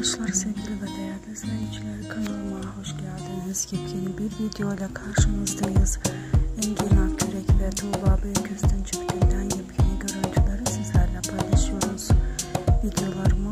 Arkadaşlar sevgili ve değerli izleyiciler kanalıma hoş geldiniz. Yepyeni bir video ile karşınızdayız. Engin Akkürek ve Tuğba Büyüküstün çiftinden yepyeni görüntüleri sizlerle paylaşıyoruz. Videolarımı